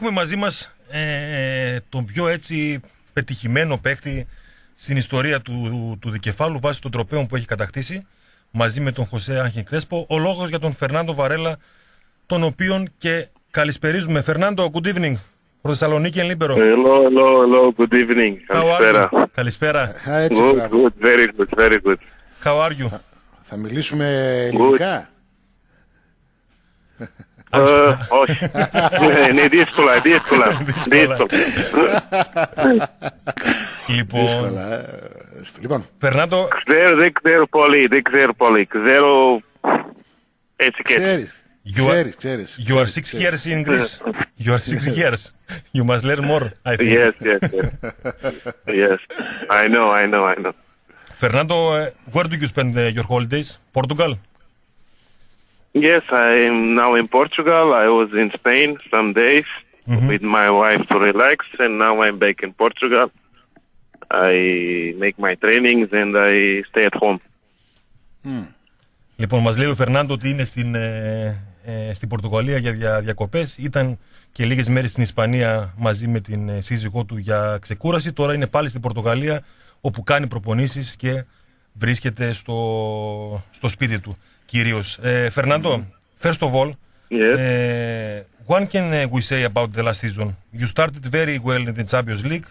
Έχουμε μαζί μας ε, τον πιο έτσι πετυχημένο παίκτη στην ιστορία του, του δικεφάλου βάσει των τροπέων που έχει κατακτήσει μαζί με τον Χωσέ Άγχη Κρέσπο. Ο λόγος για τον Φερνάντο Βαρέλα, τον οποίον και καλησπερίζουμε. Φερνάντο, good evening. Προ Θεσσαλονίκη εν Λίμπερο. Hello, hello, hello, good evening. Καλησπέρα. Καλησπέρα. Α, έτσι, Good, μπράβο. good, very good, very good. How are you? Θα μιλήσουμε ελληνικά; Ε, όχι. Ναι, είναι δύσκολα, δύσκολα. δύσκολα. Λοιπόν, Δύσκολα. ε. Λοιπόν, Φερνάντο, Ξέρω, δεν ξέρω πολύ, δεν ξέρω πολύ. Ξέρω έτσι και έτσι. ξέρεις. You are- Ξέρεις, ξέρεις. you are ξέρεις, six ξέρεις. years in Greece. You are six years. You must learn more, I think. Yes, yes, yes. Yes, I know, I know, I know. Fernando, uh, where do you spend uh, your holidays? Portugal? Yes, I am now in Portugal. I was in Spain some days with my wife to relax, and now I'm back in Portugal. I make my trainings and I stay at home. Λοιπόν, μας λέει ο Φερνάντο ότι είναι στην, ε, ε, στην Πορτογαλία για δια, διακοπές. Ήταν και λίγες μέρες στην Ισπανία μαζί με την ε, σύζυγό του για ξεκούραση. Τώρα είναι πάλι στην Πορτογαλία όπου κάνει προπονήσεις και βρίσκεται στο, στο σπίτι του κυρίως. Ε, Φερνάντο, first of all, Yes. uh, what can uh, we say about the last season? You started very well in the Champions League.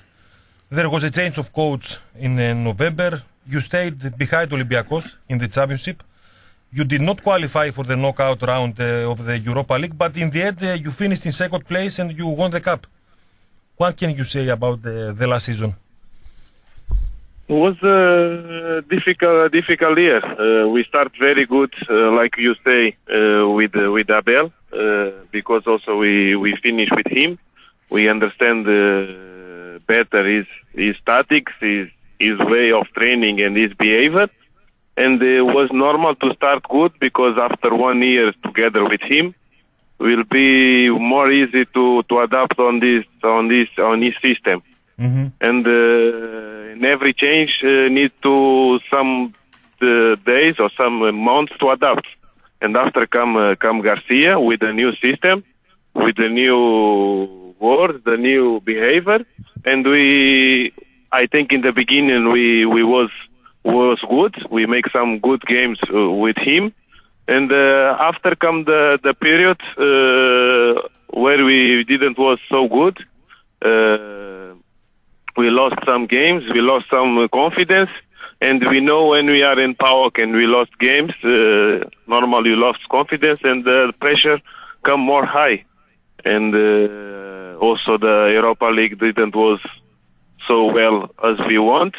There was a change of coach in uh, November. You stayed behind Olympiacos in the championship. You did not qualify for the knockout round uh, of the Europa League, but in the end uh, you finished in second place and you won the cup. What can you say about the, the last season? It was a difficult, difficult year. Uh, we start very good, uh, like you say, uh, with uh, with Abel, uh, because also we we finish with him. We understand uh, better his his tactics, his his way of training, and his behavior. And it was normal to start good because after one year together with him, will be more easy to to adapt on this on this on his system Mm-hmm. and uh, in every change uh, need to some uh, days or some months to adapt. And after come come Garcia with a new system, with the new words, the new behavior, and we, I think in the beginning we we was was good. We make some good games uh, with him, and uh, after come the the period uh, where we didn't was so good. Uh, lost some games, we lost some uh, confidence, and we know when we are in power and we lost games, uh, normally you lost confidence and the pressure come more high. And uh, also the Europa League didn't was so well as we want.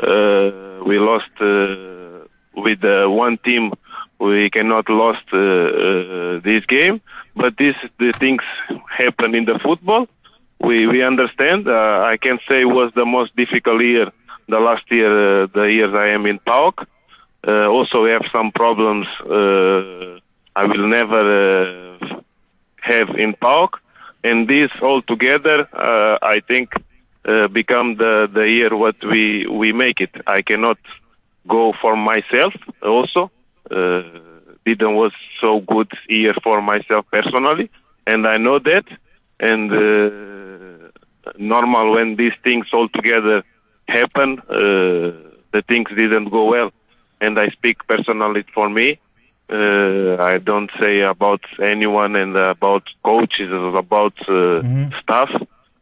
Uh, we lost uh, with uh, one team. We cannot lost uh, uh, this game, but this the things happen in the football we we understand. Uh, I can say was the most difficult year, the last year, uh, the years I am in PAOK. Uh, also, we have some problems. Uh, I will never uh, have in PAOK, and this all together, uh, I think, become the the year what we we make it. I cannot go for myself. Also, didn't was so good year for myself personally, and I know that. And uh, normal when these things all together happen, uh, the things didn't go well. And I speak personally for me. Uh, I don't say about anyone and about coaches or about uh, staff.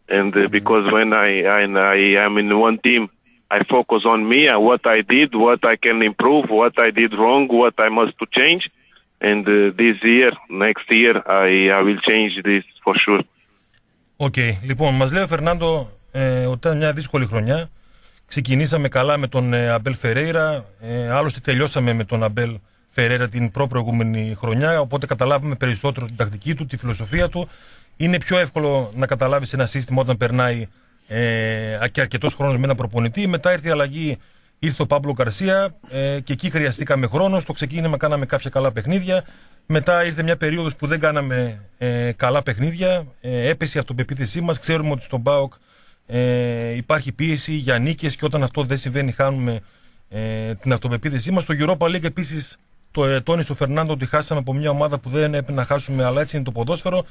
And uh, because when I, I I am in one team, I focus on me and what I did, what I can improve, what I did wrong, what I must to change. And uh, this year, next year, I I will change this for sure. Οκ. Λοιπόν, μας λέει ο Φερνάντο ε, ότι ήταν μια δύσκολη χρονιά. Ξεκινήσαμε καλά με τον ε, Αμπέλ Φερέιρα. Ε, άλλωστε τελειώσαμε με τον Αμπέλ Φερέιρα την προ-προηγούμενη χρονιά. Οπότε καταλάβουμε περισσότερο την τακτική του, τη φιλοσοφία του. Είναι πιο εύκολο να καταλάβεις ένα σύστημα όταν περνάει ε, και αρκετός χρόνος με ένα προπονητή. Μετά ήρθε η αλλαγή, ήρθε ο Παύλο Γκαρσία ε, και εκεί χρειαστήκαμε χρόνο. Στο ξεκίνημα κάναμε κάποια καλά παιχνίδια. Μετά ήρθε μια περίοδος που δεν κάναμε ε, καλά παιχνίδια. Ε, έπεσε η αυτοπεποίθησή μας. Ξέρουμε ότι στον ΠΑΟΚ ε, υπάρχει πίεση για νίκες και όταν αυτό δεν συμβαίνει χάνουμε ε, την αυτοπεποίθησή μας. Στο Europa League επίσης το ε, τόνισε ο Φερνάντο ότι χάσαμε από μια ομάδα που δεν έπρεπε να χάσουμε αλλά έτσι είναι το ποδόσφαιρο.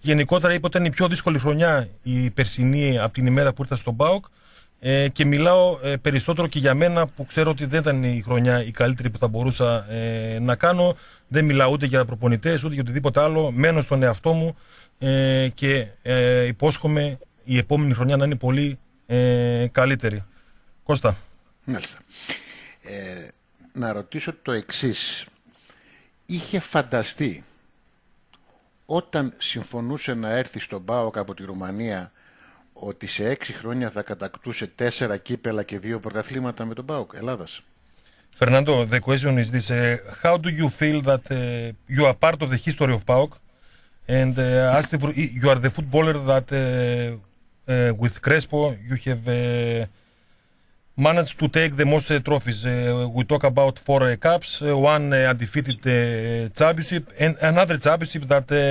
Γενικότερα είπε ότι ήταν η πιο δύσκολη χρονιά η περσινή από την ημέρα που ήρθα στον ΠΑΟΚ ε, και μιλάω ε, περισσότερο και για μένα που ξέρω ότι δεν ήταν η χρονιά η καλύτερη που θα μπορούσα ε, να κάνω. Δεν μιλάω ούτε για προπονητές ούτε για οτιδήποτε άλλο. Μένω στον εαυτό μου ε, και ε, υπόσχομαι η επόμενη χρονιά να είναι πολύ ε, καλύτερη. Κώστα. Μάλιστα. Ε, να ρωτήσω το εξής. Είχε φανταστεί όταν συμφωνούσε να έρθει στον ΠΑΟΚ από τη Ρουμανία ότι σε έξι χρόνια θα κατακτούσε τέσσερα κύπελα και δύο πρωταθλήματα με τον ΠΑΟΚ Ελλάδας. Fernando, the question is this: uh, How do you feel that uh, you are part of the history of PAOK, and uh, as the, you are the footballer that uh, uh, with Crespo you have uh, managed to take the most uh, trophies. Uh, we talk about four uh, cups, uh, one uh, undefeated uh, championship, and another championship that uh,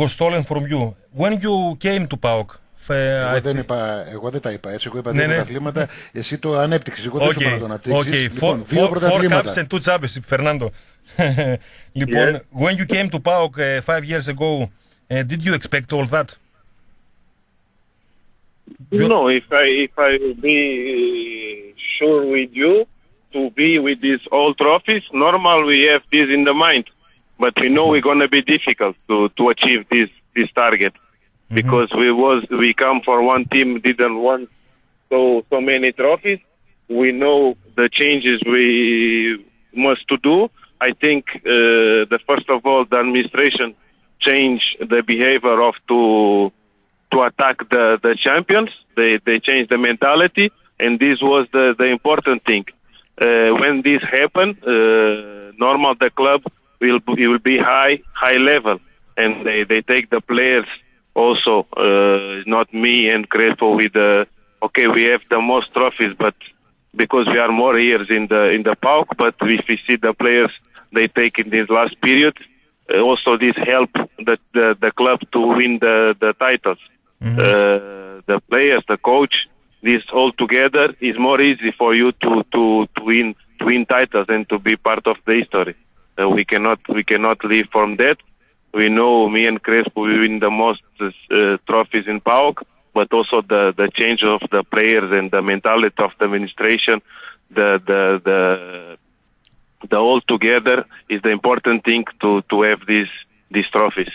was stolen from you. When you came to PAOK, εγώ δεν, είπα, εγώ δεν τα είπα έτσι. Εγώ είπα δύο ναι, πρωταθλήματα. Εσύ το ανέπτυξε. Εγώ δεν σου είπα να το αναπτύξει. Okay. Λοιπόν, δύο πρωταθλήματα. Four cups and two championships, Fernando. λοιπόν, when you came to PAOK uh, five years ago, uh, did you expect all that? No, if I if I be sure with you to be with these all trophies, normal we have this in the mind, but we know we're going to be difficult to to achieve this this target. Mm-hmm. because we was we come for one team didn't want so so many trophies. We know the changes we must to do. I think uh, the first of all the administration changed the behavior of to to attack the the champions. They they changed the mentality, and this was the the important thing. Uh, when this happened, uh, normal the club will will be high high level, and they they take the players also uh, not me and Crespo with the okay we have the most trophies but because we are more years in the in the park but if we see the players they take in this last period uh, also this help the, the the club to win the the titles. Mm-hmm. uh, the players the coach this all together is more easy for you to to to win to win titles and to be part of the history. Uh, we cannot we cannot live from that we know me and Crespo we win the most uh, trophies in PAOK, but also the, the change of the players and the mentality of the administration, the the the the all together is the important thing to to have these these trophies.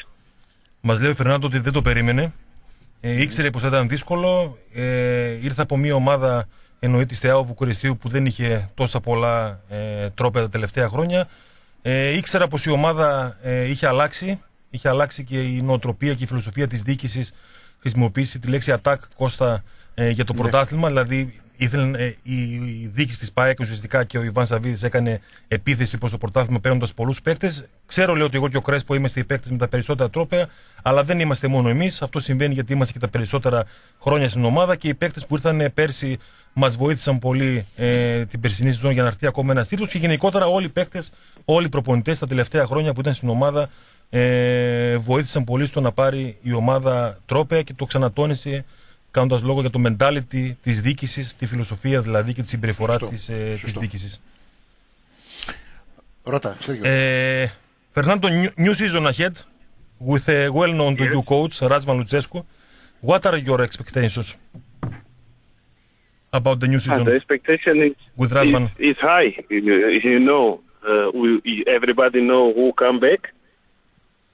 Μας λέει ο Φερνάντο ότι δεν το περίμενε. Ε, ήξερε πως θα ήταν δύσκολο. Ε, ήρθε από μια ομάδα εννοεί τη Θεάου Βουκουριστίου που δεν είχε τόσα πολλά ε, τρόπια τα τελευταία χρόνια. Ε, ήξερα πως η ομάδα ε, είχε αλλάξει είχε αλλάξει και η νοοτροπία και η φιλοσοφία της διοίκησης χρησιμοποιήσει τη λέξη attack Κώστα ε, για το ναι. πρωτάθλημα. Δηλαδή ήθελε, ε, η, η διοίκηση της ΠΑΕΚ ουσιαστικά και ο Ιβάν Σαββίδης έκανε επίθεση προς το πρωτάθλημα παίρνοντας πολλούς παίκτες. Ξέρω λέω ότι εγώ και ο Κρέσπο είμαστε οι παίκτες με τα περισσότερα τρόπια, αλλά δεν είμαστε μόνο εμείς. Αυτό συμβαίνει γιατί είμαστε και τα περισσότερα χρόνια στην ομάδα και οι παίκτες που ήρθαν πέρσι μας βοήθησαν πολύ ε, την περσινή σεζόν για να έρθει ακόμα ένας τίτλος και γενικότερα όλοι οι παίκτες, όλοι οι προπονητές τα τελευταία χρόνια που ήταν στην ομάδα ε, βοήθησαν πολύ στο να πάρει η ομάδα τρόπια και το ξανατόνισε κάνοντα λόγο για το mentality τη διοίκηση, τη φιλοσοφία δηλαδή και τη συμπεριφορά τη ε, διοίκηση. Ρώτα, ε, Fernando, new, new season ahead with a well-known to you coach, Razvan Lucescu. What are your expectations about the new season? Uh, the expectation is, with Razvan? Is, is high. You, you know, uh, we, everybody know who come back.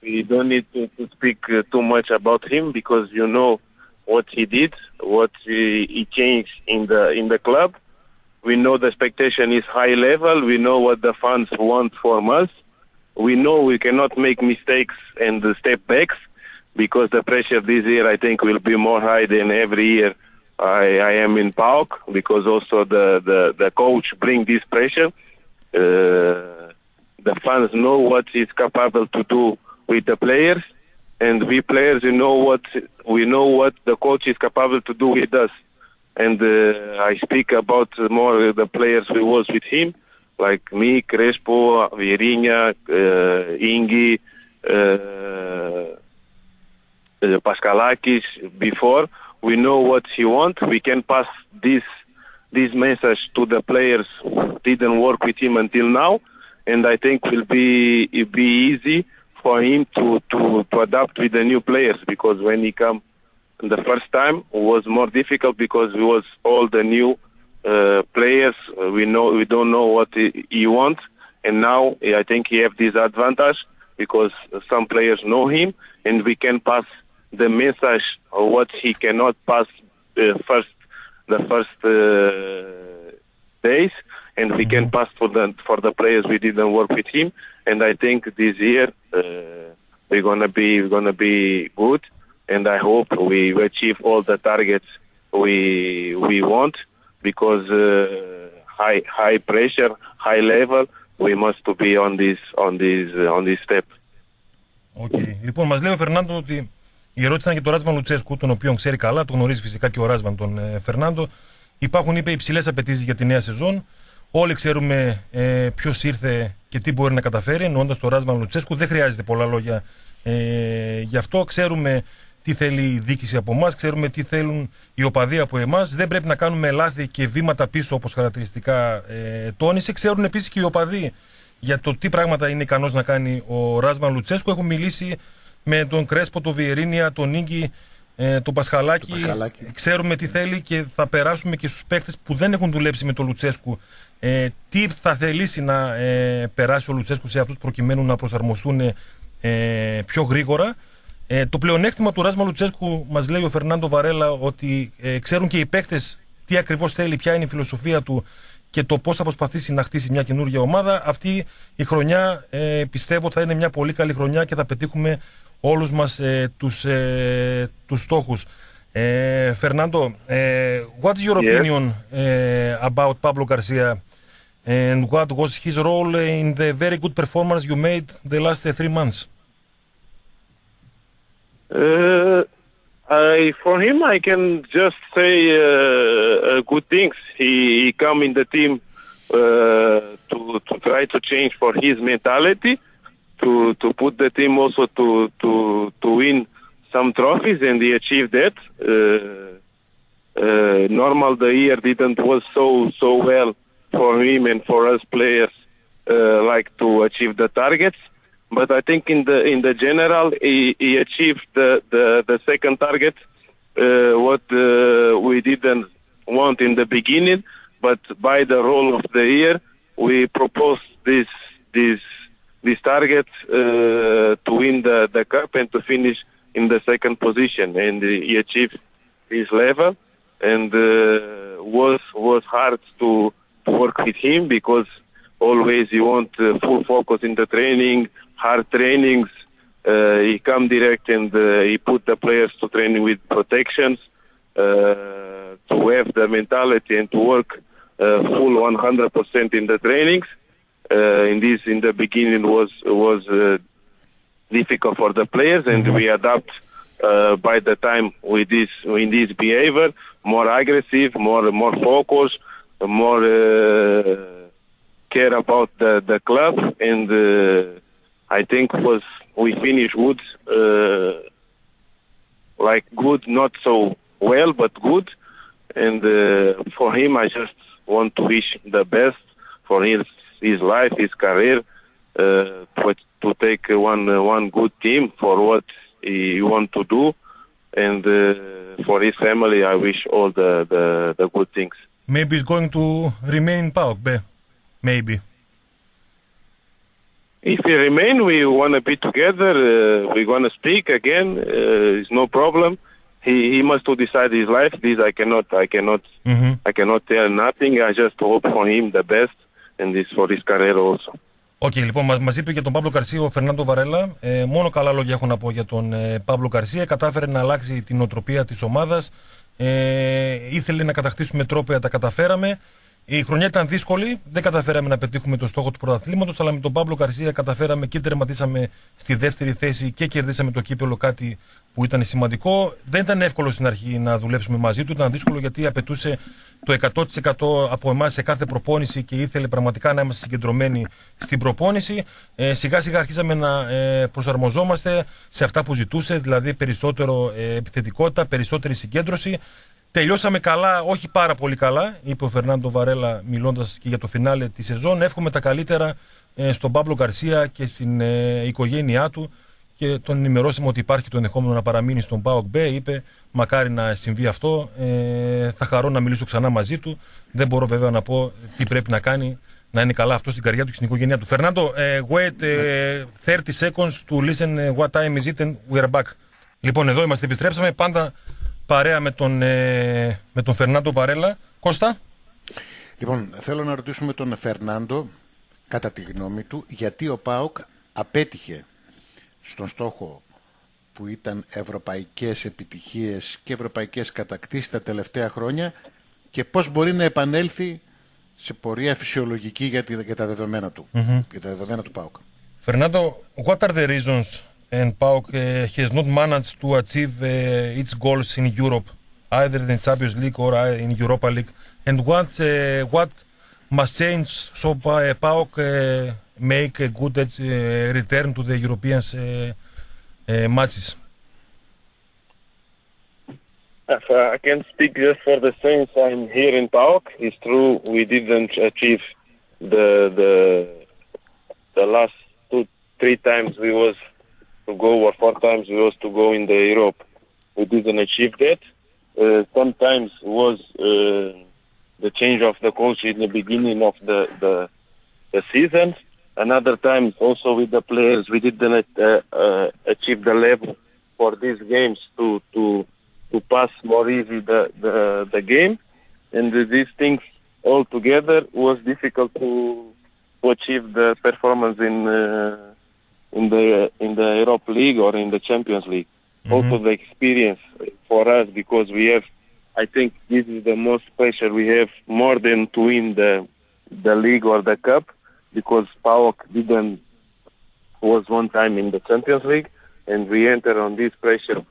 We don't need to, to speak uh, too much about him because you know what he did, what he, he changed in the in the club. We know the expectation is high level. We know what the fans want from us. We know we cannot make mistakes and step backs because the pressure this year I think will be more high than every year I, I am in PAOK because also the, the, the coach bring this pressure. Uh, the fans know what he's capable to do with the players, and we players we know what we know what the coach is capable to do with us. And uh, I speak about more the players we was with him, like me, Crespo, Vieirinha, uh, Ingi, uh, uh, Paschalakis. Before we know what he wants, we can pass this this message to the players. who Didn't work with him until now, and I think will be it be easy for him to, to, to adapt with the new players because when he come the first time was more difficult because it was all the new uh, players. Uh, we know we don't know what he, he wants, and now I think he have this advantage because some players know him, and we can pass the message of what he cannot pass uh, first the first uh, days, and we can pass for the for the players we didn't work with him. And I think this year uh, we're gonna be we're gonna be good, and I hope we achieve all the targets we we want because uh, high high pressure, high level, we must to be on this on this uh, on this step. Okay. Λοιπόν, μα λέει ο Φερνάντο ότι η ερώτηση ήταν για τον Ράσβαν Λουτσέσκου, τον οποίο ξέρει καλά, τον γνωρίζει φυσικά και ο Ράσβαν τον ε, Φερνάντο. Υπάρχουν, είπε, υψηλέ απαιτήσει για τη νέα σεζόν. Όλοι ξέρουμε ε, ποιος ήρθε και τι μπορεί να καταφέρει, εννοώντας τον Ράσβαν Λουτσέσκου. Δεν χρειάζεται πολλά λόγια ε, γι' αυτό. Ξέρουμε τι θέλει η διοίκηση από εμάς, ξέρουμε τι θέλουν οι οπαδοί από εμάς. Δεν πρέπει να κάνουμε λάθη και βήματα πίσω, όπως χαρακτηριστικά ε, τόνισε. Ξέρουν επίσης και οι οπαδοί για το τι πράγματα είναι ικανός να κάνει ο Ράσβαν Λουτσέσκου. Έχω μιλήσει με τον Κρέσπο, τον Βιερίνια, τον Νίγκη, ε, τον Πασχαλάκη. Ξέρουμε τι θέλει και θα περάσουμε και στους παίκτες που δεν έχουν δουλέψει με τον Λουτσέσκου. Ε, τι θα θελήσει να ε, περάσει ο Λουτσέσκου σε αυτούς προκειμένου να προσαρμοστούν ε, πιο γρήγορα. Ε, το πλεονέκτημα του Ράσμα Λουτσέσκου μας λέει ο Φερνάντο Βαρέλα ότι ε, ξέρουν και οι παίκτες τι ακριβώς θέλει, ποια είναι η φιλοσοφία του και το πώς θα προσπαθήσει να χτίσει μια καινούργια ομάδα. Αυτή η χρονιά ε, πιστεύω θα είναι μια πολύ καλή χρονιά και θα πετύχουμε όλους μας ε, τους, ε, τους στόχους. Ε, Fernando, uh, what is your Yeah. opinion uh, about Pablo Garcia and what was his role in the very good performance you made the last uh, three months? Uh, I, for him, I can just say uh, uh, good things. He, he come in the team uh, to to try to change for his mentality, to to put the team also to to to win some trophies, and he achieved that. Uh, uh, normal the year didn't was so so well for him and for us players uh, like to achieve the targets. But I think in the in the general he, he achieved the, the, the second target uh, what uh, we didn't want in the beginning. But by the role of the year, we proposed this this this target uh, to win the, the cup and to finish in the second position, and he achieved his level. And uh, was was hard to, to work with him because always you want uh, full focus in the training, hard trainings. Uh, he come direct and uh, he put the players to training with protections uh, to have the mentality and to work uh, full 100% in the trainings. Uh, in this, in the beginning, was was uh, difficult for the players, and we adapt uh, by the time with this in this behavior, more aggressive, more more focus, more uh, care about the the club, and uh, I think was we finished good, uh, like good, not so well, but good, and uh, for him, I just want to wish the best for his his life, his career, uh, to, take one uh, one good team for what he want to do, and uh, for his family, I wish all the, the, the good things. Maybe he's going to remain in PAOK, be- maybe. If he remain, we want to be together. Uh, we're going to speak again. Uh, it's no problem. He he must to decide his life. This I cannot I cannot Mhm. I cannot tell nothing. I just hope for him the best, and this for his career also. Οκ, λοιπόν, μα μας είπε για τον Παύλο Καρσία ο Φερνάντο Βαρέλα. Ε, μόνο καλά λόγια έχω να πω για τον ε, Παύλο Καρσία. Κατάφερε να αλλάξει την οτροπία της ομάδας. Ε, ήθελε να κατακτήσουμε τρόπια, τα καταφέραμε. Η χρονιά ήταν δύσκολη, δεν καταφέραμε να πετύχουμε το στόχο του πρωταθλήματος, αλλά με τον Παύλο Καρσία καταφέραμε και τερματίσαμε στη δεύτερη θέση και κερδίσαμε το κύπελο, κάτι που ήταν σημαντικό. Δεν ήταν εύκολο στην αρχή να δουλέψουμε μαζί του, ήταν δύσκολο γιατί απαιτούσε το 100% από εμάς σε κάθε προπόνηση και ήθελε πραγματικά να είμαστε συγκεντρωμένοι στην προπόνηση. Ε, σιγά σιγά αρχίσαμε να ε, προσαρμοζόμαστε σε αυτά που ζητούσε, δηλαδή περισσότερο ε, επιθετικότητα, περισσότερη συγκέντρωση. Τελειώσαμε καλά, όχι πάρα πολύ καλά, είπε ο Φερνάντο Βαρέλα μιλώντας και για το φινάλε της σεζόν. Εύχομαι τα καλύτερα ε, στον Παύλο Γκαρσία και στην ε, οικογένειά του και τον ενημερώσαμε ότι υπάρχει το ενδεχόμενο να παραμείνει στον Πάοκ Μπέ. Είπε, μακάρι να συμβεί αυτό. Ε, θα χαρώ να μιλήσω ξανά μαζί του. Δεν μπορώ βέβαια να πω τι πρέπει να κάνει να είναι καλά αυτό στην καρδιά του και στην οικογένειά του. Φερνάντο, uh, wait uh, 30 seconds to listen what time is it and we are back. Λοιπόν, εδώ είμαστε, επιστρέψαμε πάντα παρέα με τον, ε, με τον Φερνάντο Βαρέλα. Κώστα; Λοιπόν, θέλω να ρωτήσουμε τον Φερνάντο, κατά τη γνώμη του, γιατί ο ΠΑΟΚ απέτυχε στον στόχο που ήταν ευρωπαϊκές επιτυχίες και ευρωπαϊκές κατακτήσεις τα τελευταία χρόνια και πώς μπορεί να επανέλθει σε πορεία φυσιολογική για, τη, για τα δεδομένα του, mm-hmm. για τα δεδομένα του ΠΑΟΚ. Fernando, what are the reasons and PAOK uh, has not managed to achieve uh, its goals in Europe, either in Champions League or uh, in Europa League? And what uh, what must change so PAOK uh, uh, make a good return to the European matches? I can't speak just for the Saints. I'm here in PAOK. It's true we didn't achieve the the the last two three times we was to go or four times we was to go in the Europe. We didn't achieve that. Uh, sometimes was uh, the change of the coach in the beginning of the the, the season. Another times also with the players we didn't uh, uh, achieve the level for these games to to to pass more easy the, the, the game. And these things all together was difficult to, to achieve the performance in uh, in the in the Europe League or in the Champions League. Mm-hmm. Also the experience for us because we have I think this is the most pressure we have more than to win the the league or the cup because PAOK didn't was one time in the Champions League and we enter on this pressure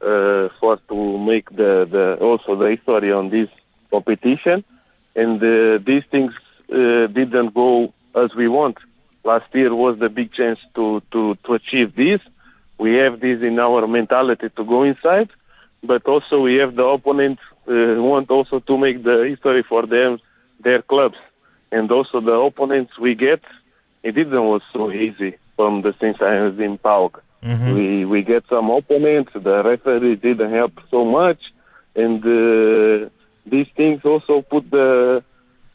uh, for to make the, the also the history on this competition, and uh, these things uh, didn't go as we want. Last year was the big chance to, to, to achieve this. We have this in our mentality to go inside, but also we have the opponent uh, want also to make the history for them, their clubs, and also the opponents we get. It didn't was so easy from the since I was in PAOK. Mm-hmm. We we get some opponents. The referee didn't help so much, and uh, these things also put the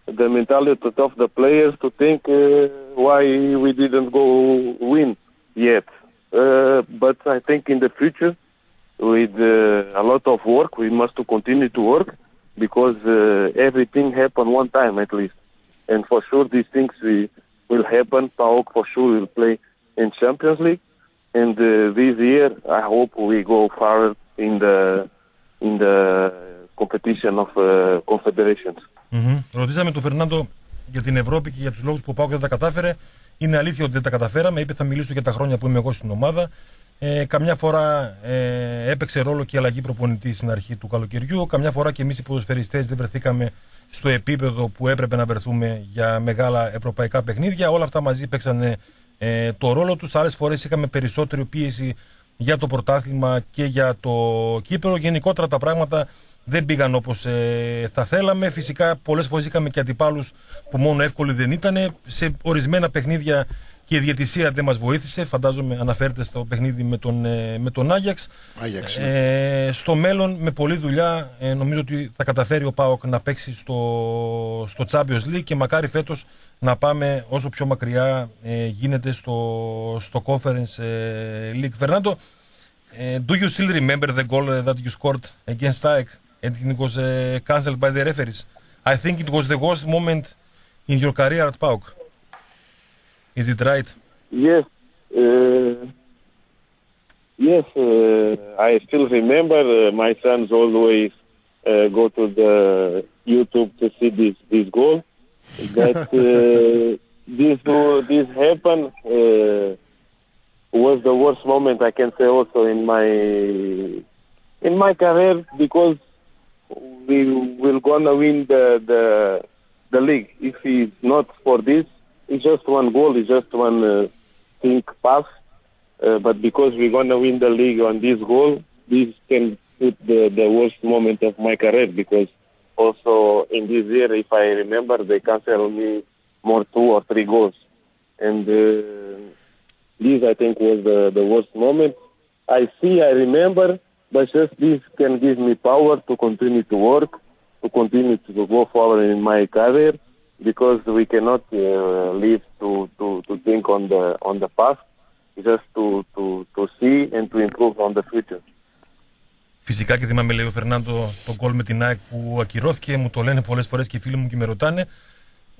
the mentality of the players to think uh, why we didn't go win yet. Uh, but I think in the future, with uh, a lot of work, we must to continue to work because uh, everything happen one time at least, and for sure these things we, will happen. PAOK for sure will play in Champions League and uh, this year I hope we go far in the in the competition of uh, confederations. Mm-hmm. Ρωτήσαμε τον Φερνάντο για την Ευρώπη και για τους λόγους που ο Πάουκ δεν τα κατάφερε. Είναι αλήθεια ότι δεν τα καταφέραμε. Είπε θα μιλήσω για τα χρόνια που είμαι εγώ στην ομάδα. Ε, καμιά φορά ε, έπαιξε ρόλο και η αλλαγή προπονητή στην αρχή του καλοκαιριού. Καμιά φορά και εμείς οι ποδοσφαιριστές δεν βρεθήκαμε στο επίπεδο που έπρεπε να βρεθούμε για μεγάλα ευρωπαϊκά παιχνίδια. Όλα αυτά μαζί παίξανε ε, το ρόλο τους. Άλλες φορές είχαμε περισσότερη πίεση για το πρωτάθλημα και για το κύπελο. Γενικότερα τα πράγματα δεν πήγαν όπως ε, θα θέλαμε. Φυσικά πολλές φορές είχαμε και αντιπάλους που μόνο εύκολοι δεν ήταν. Σε ορισμένα παιχνίδια και η διαιτησία δεν μας βοήθησε. Φαντάζομαι αναφέρεται στο παιχνίδι με τον, ε, με τον Άγιαξ. Άγιαξ ναι. ε, στο μέλλον με πολλή δουλειά ε, νομίζω ότι θα καταφέρει ο Πάοκ να παίξει στο, στο Champions League και μακάρι φέτος να πάμε όσο πιο μακριά ε, γίνεται στο, στο Conference ε, League. Fernando, ε, do you still remember the goal that you scored against AEK and it was uh, cancelled by the referees? I think it was the worst moment in your career at PAOK. Is it right? Yes. Uh, yes, uh, I still remember. Uh, my sons always uh, go to the YouTube to see this this goal that uh, this this happened uh, was the worst moment I can say also in my in my career because we will gonna win the the the league if it's not for this it's just one goal it's just one uh, thing pass uh, but because we're gonna win the league on this goal this can put the, the worst moment of my career because also in this year, if I remember, they canceled me more two or three goals. And uh, this, I think, was the, the worst moment. I see, I remember, but just this can give me power to continue to work, to continue to go forward in my career, because we cannot uh, live to, to, to think on the on the past, just to, to, to see and to improve on the future. Φυσικά και θυμάμαι, λέει ο Φερνάντο, τον κόλ με την ΑΕΚ που ακυρώθηκε. Μου το λένε πολλέ φορέ και οι φίλοι μου και με ρωτάνε.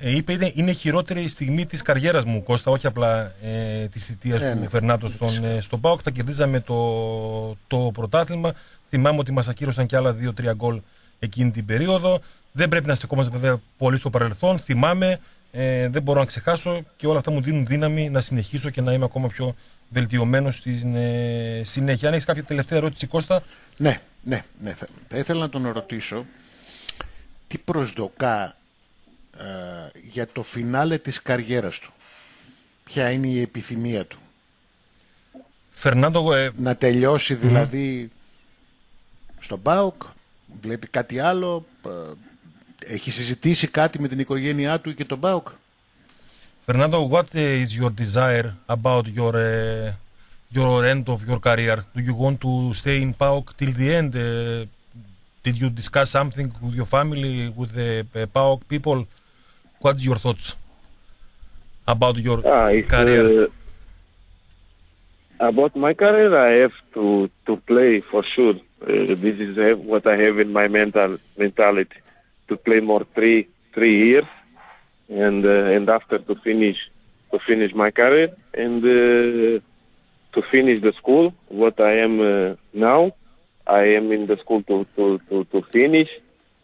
Ε, είπε είναι, είναι η χειρότερη στιγμή της καριέρας μου, Κώστα, όχι απλά ε, της θητείας ε, του ναι. Φερνάντο στον, ε, στον ΠΑΟΚ. Θα κερδίζαμε το, το πρωτάθλημα. Θυμάμαι ότι μας ακύρωσαν και άλλα δύο-τρία γκολ εκείνη την περίοδο. Δεν πρέπει να στεκόμαστε βέβαια πολύ στο παρελθόν. Θυμάμαι, ε, δεν μπορώ να ξεχάσω και όλα αυτά μου δίνουν δύναμη να συνεχίσω και να είμαι ακόμα πιο βελτιωμένος στην ε, συνέχεια. Αν έχεις κάποια τελευταία ερώτηση, Κώστα; Ναι, ναι, ναι. Θα, θα ήθελα να τον ρωτήσω τι προσδοκά ε, για το φινάλε της καριέρας του. Ποια είναι η επιθυμία του. Φερνάντο, ε... Να τελειώσει δηλαδή mm. στον ΠΑΟΚ, βλέπει κάτι άλλο, ε, έχει συζητήσει κάτι με την οικογένειά του και τον ΠΑΟΚ. Fernando, what is your desire about your uh, your end of your career? Do you want to stay in PAOK till the end? Uh, did you discuss something with your family, with the uh, PAOK people? What's your thoughts about your ah, career? Uh, about my career, I have to, to play for sure. Uh, this is what I have in my mental mentality to play more three three years and uh, and after to finish to finish my career and uh, to finish the school what I am uh, now I am in the school to, to, to, to finish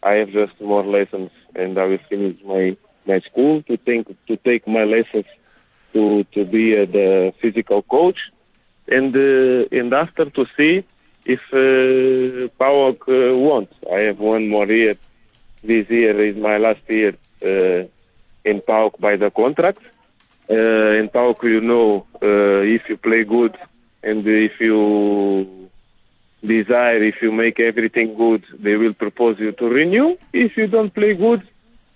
I have just more lessons and I will finish my my school to think to take my lessons to to be uh, the physical coach and uh, and after to see if uh, PAOK uh, wants I have one more year this year is my last year uh, in PAOK by the contract. Uh, in PAOK, you know, uh, if you play good and if you desire, if you make everything good, they will propose you to renew. If you don't play good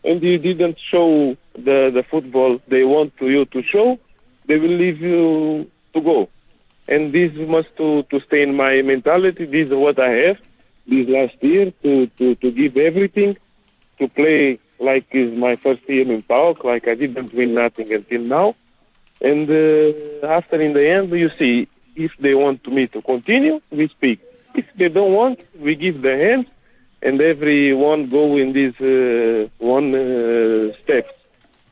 and you didn't show the, the football they want to you to show, they will leave you to go. And this must to, to stay in my mentality. This is what I have this last year to, to, to give everything, to play like is my first year in PAOK, like I didn't win nothing until now. And uh, after in the end, you see, if they want me to continue, we speak. If they don't want, we give the hand, and everyone go in this uh, one uh, step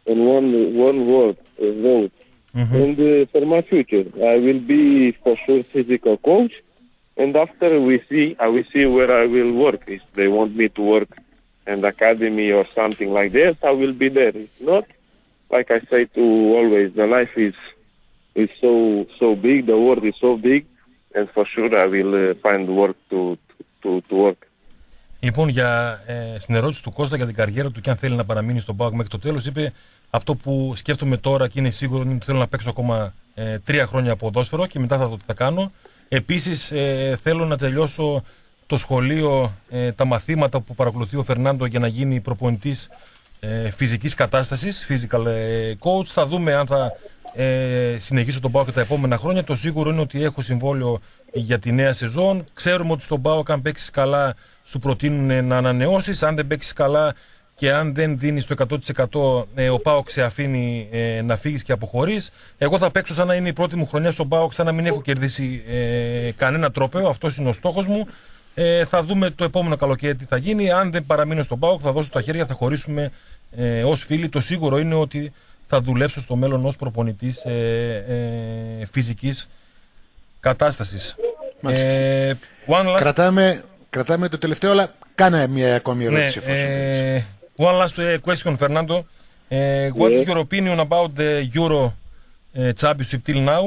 and one one word uh, vote. Mm-hmm. And uh, for my future, I will be for sure physical coach. And after we see, I will see where I will work. If they want me to work and academy or something like this, I will be there. If not, like I say to always, the life is is so so big, the world is so big, and for sure I will uh, find work to, to, to work. Λοιπόν, για, ε, στην ερώτηση του Κώστα για την καριέρα του και αν θέλει να παραμείνει στον ΠΑΟΚ μέχρι το τέλος, είπε αυτό που σκέφτομαι τώρα και είναι σίγουρο είναι ότι θέλω να παίξω ακόμα ε, τρία χρόνια ποδόσφαιρο και μετά θα δω τι θα κάνω. Επίσης, ε, θέλω να τελειώσω το σχολείο, ε, τα μαθήματα που παρακολουθεί ο Φερνάντο για να γίνει προπονητής ε, φυσικής κατάστασης, physical ε, coach. Θα δούμε αν θα ε, συνεχίσω τον ΠΑΟ και τα επόμενα χρόνια. Το σίγουρο είναι ότι έχω συμβόλαιο για τη νέα σεζόν. Ξέρουμε ότι στον ΠΑΟ, αν παίξεις καλά, σου προτείνουν να ανανεώσεις. Αν δεν παίξεις καλά και αν δεν δίνεις το 100% ε, ο ΠΑΟΚ σε αφήνει ε, να φύγεις και αποχωρείς. Εγώ θα παίξω σαν να είναι η πρώτη μου χρονιά στον ΠΑΟΚ, σαν να μην έχω κερδίσει ε, κανένα τρόπαιο. Αυτός είναι ο στόχος μου. Ε, θα δούμε το επόμενο καλοκαίρι τι θα γίνει. Αν δεν παραμείνω στον ΠΑΟΚ, θα δώσω τα χέρια, θα χωρίσουμε ε, ως φίλοι. Το σίγουρο είναι ότι θα δουλέψω στο μέλλον ως προπονητής ε, ε, φυσικής κατάστασης. Ε, last... κρατάμε, κρατάμε το τελευταίο, αλλά κάνε μια ακόμη ναι, ερώτηση. Ναι, ε, one last uh, question, Fernando. Uh, what is your opinion about the Euro uh, Championship till now?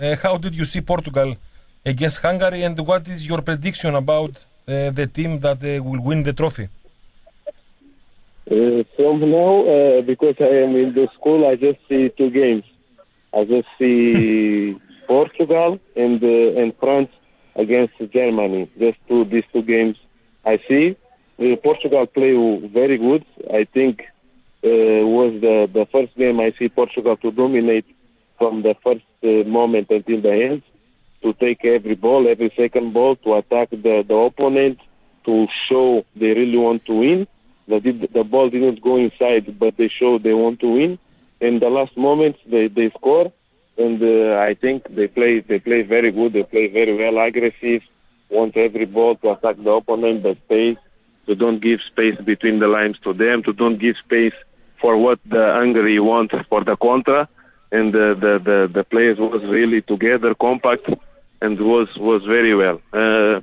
Uh, how did you see Portugal against Hungary, and what is your prediction about uh, the team that uh, will win the trophy? Uh, from now, uh, because I am in the school, I just see two games. I just see Portugal and uh, and France against Germany. Just two these two games I see. Uh, Portugal play very good. I think uh, was the the first game I see Portugal to dominate from the first uh, moment until the end, to take every ball, every second ball, to attack the, the opponent, to show they really want to win. The, the ball didn't go inside, but they show they want to win. In the last moments, they, they score, and uh, I think they play they play very good. They play very well, aggressive, want every ball to attack the opponent, the space. To don't give space between the lines to them. To don't give space for what the Hungary wants for the contra. And the, the, the, the players was really together, compact, and was was very well. Uh,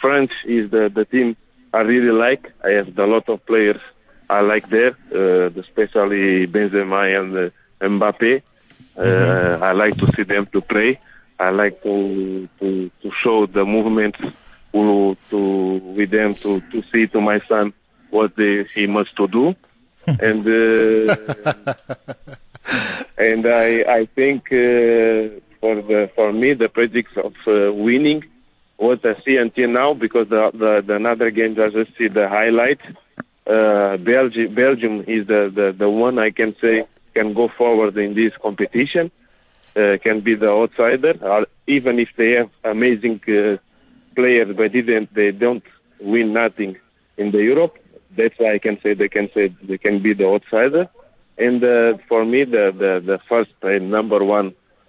France is the, the team I really like. I have a lot of players I like there, uh, especially Benzema and uh, Mbappe. Uh, mm-hmm. I like to see them to play. I like to to, to show the movements to, to with them to, to see to my son what they, he must to do, and uh, and I I think uh, for the for me the projects of uh, winning what I see until now because the the, the another games I just see the highlight. Uh, Belgium Belgium is the, the the one I can say can go forward in this competition. Uh, can be the outsider, or even if they have amazing uh, players, but didn't they don't win nothing in the Europe. That's why I can say they can say they can be the outsider. And uh, for me, the the the first and number one,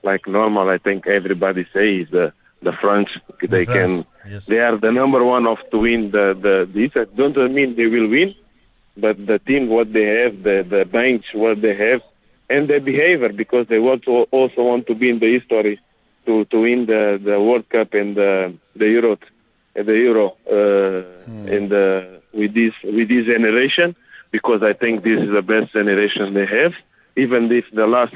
like normal, I think everybody says the the French. They can yes. they are the number one of to win the the this. Don't mean they will win, but the team what they have, the the bench what they have, and their behavior because they want to also want to be in the history to to win the the World Cup and the the Euro the Euro uh, hmm. in the with this with this generation because I think this is the best generation they have. Even if the last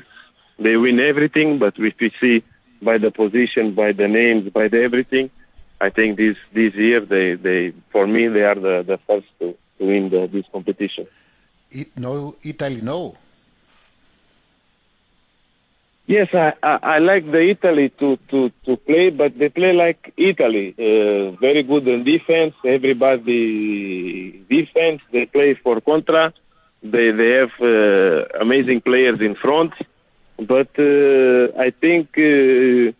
they win everything, but if we see by the position, by the names, by the everything, I think this this year they they for me they are the the first to, to win the, this competition. It, no, Italy, no. Yes, I, I, I like the Italy to, to, to play, but they play like Italy. Uh, very good in defense. Everybody defense. They play for contra. They they have uh, amazing players in front, but uh, I think uh,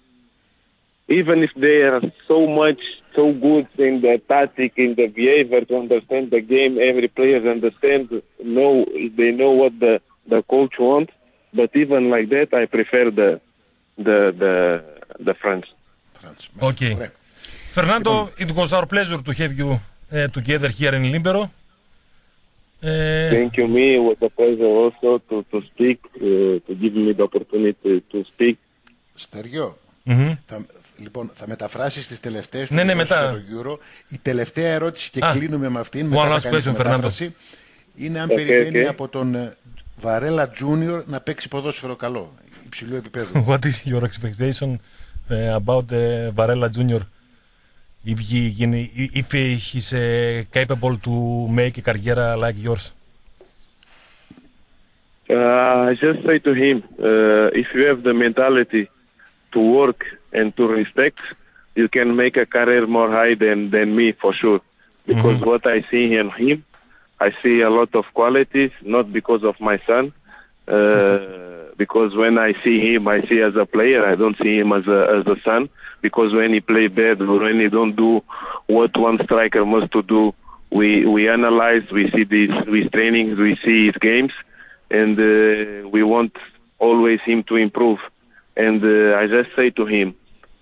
even if they are so much so good in the tactic, in the behavior to understand the game, every player understand know they know what the the coach wants but even like that, I prefer the the the the French. French. Okay. Fernando, it was our pleasure to have you uh, together here in Libero. Uh, Thank you. Me, it was a pleasure also to, to speak, uh, to give me the opportunity to speak. Στεριό, mm-hmm. θα, λοιπόν, θα μεταφράσεις τις τελευταίες του ναι, ναι, μετά. Euro. Η τελευταία ερώτηση και ah. κλείνουμε με αυτήν, μετά θα κάνεις μετάφραση, είναι αν okay, περιμένει okay. από τον Βαρέλα Junior να παίξει ποδόσφαιρο καλό, υψηλού επίπεδου. What is your expectation uh, about uh, Varela Junior? If he, if he's uh, capable to make a career like yours? Uh, I just say to him, uh, if you have the mentality to work and to respect, you can make a career more high than, than me for sure. Because mm-hmm. what I see in him, I see a lot of qualities, not because of my son, uh, because when I see him, I see as a player. I don't see him as a as a son. Because when he play bad or when he don't do what one striker must to do, we we analyze, we see these we trainings, we see his games, and uh, we want always him to improve. And uh, I just say to him,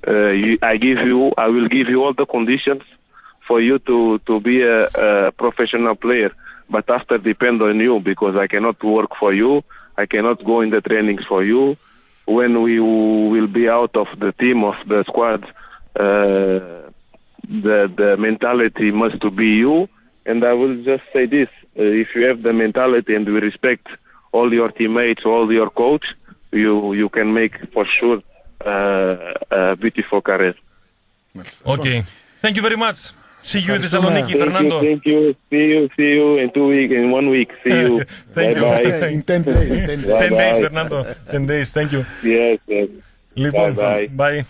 uh, you, I give you, I will give you all the conditions for you to to be a, a professional player but after depend on you because I cannot work for you. I cannot go in the trainings for you. When we will be out of the team of the squad, uh, the the mentality must to be you. And I will just say this: uh, if you have the mentality and we respect all your teammates, all your coach, you you can make for sure uh, a beautiful career. Okay, thank you very much. See you in Thessaloniki, Fernando. Thank you. See you. See you in two weeks, in one week. See you. thank bye you. Bye. in 10 days. 10 days, 10 days Fernando. 10 days. Thank you. Yes, yes. Λοιπόν, bye. bye. bye.